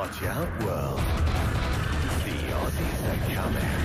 Watch out, world. The Aussies are coming.